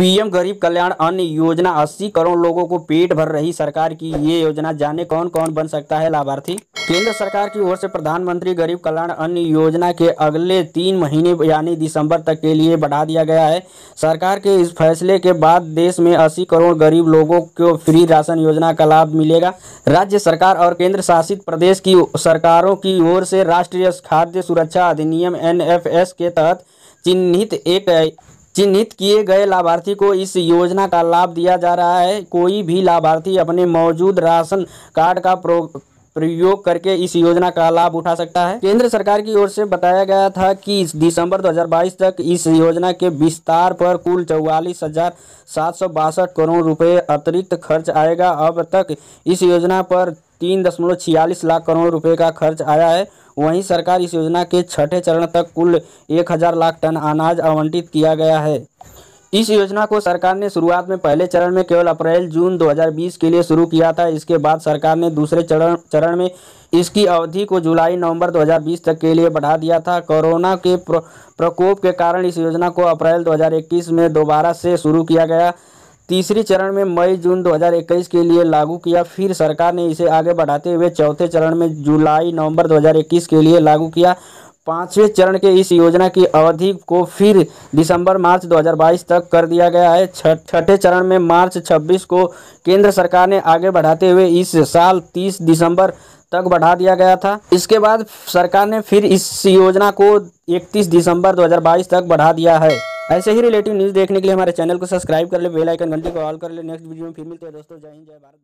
PM गरीब कल्याण अन्न योजना 80 करोड़ लोगों को पेट भर रही सरकार की ये योजना, जाने कौन कौन बन सकता है लाभार्थी? केंद्र सरकार की ओर से प्रधानमंत्री गरीब कल्याण अन्न योजना के अगले तीन महीने, यानी दिसंबर तक के लिए बढ़ा दिया गया है। सरकार के इस फैसले के बाद देश में 80 करोड़ गरीब लोगों को फ्री राशन योजना का लाभ मिलेगा। राज्य सरकार और केंद्र शासित प्रदेश की सरकारों की ओर से राष्ट्रीय खाद्य सुरक्षा अधिनियम, एनएफएस के तहत चिन्हित एक चिन्हित किए गए लाभार्थी को इस योजना का लाभ दिया जा रहा है। कोई भी लाभार्थी अपने मौजूद राशन कार्ड का प्रयोग करके इस योजना का लाभ उठा सकता है। केंद्र सरकार की ओर से बताया गया था कि दिसंबर 2022 तक इस योजना के विस्तार पर कुल चौवालीस हज़ार सात सौ बासठ करोड़ रुपए अतिरिक्त खर्च आएगा। अब तक इस योजना पर तीन दशमलव छियालीस लाख करोड़ रुपए का खर्च आया है। वहीं सरकार इस योजना के छठे चरण तक कुल एक हज़ार लाख टन अनाज आवंटित किया गया है। इस योजना को सरकार ने शुरुआत में पहले चरण में केवल अप्रैल, जून 2020 के लिए शुरू किया था। इसके बाद सरकार ने दूसरे चरण चरण में इसकी अवधि को जुलाई, नवंबर 2020 तक के लिए बढ़ा दिया था। कोरोना के प्रकोप के कारण इस योजना को अप्रैल 2021 में दोबारा से शुरू किया गया। तीसरी चरण में मई जून 2021 के लिए लागू किया, फिर सरकार ने इसे आगे बढ़ाते हुए चौथे चरण में जुलाई नवंबर 2021 के लिए लागू किया। पाँचवें चरण के इस योजना की अवधि को फिर दिसंबर मार्च 2022 तक कर दिया गया है। छठे चरण में मार्च 26 को केंद्र सरकार ने आगे बढ़ाते हुए इस साल 30 दिसंबर तक बढ़ा दिया गया था। इसके बाद सरकार ने फिर इस योजना को 31 दिसंबर 2022 तक बढ़ा दिया है। ऐसे ही रिलेटिव न्यूज़ देखने के लिए हमारे चैनल को सब्सक्राइब कर ले बेल आइकन घंटी को ऑल कर ले। नेक्स्ट वीडियो में फिर मिलते हैं दोस्तों। जय हिंद, जय भारत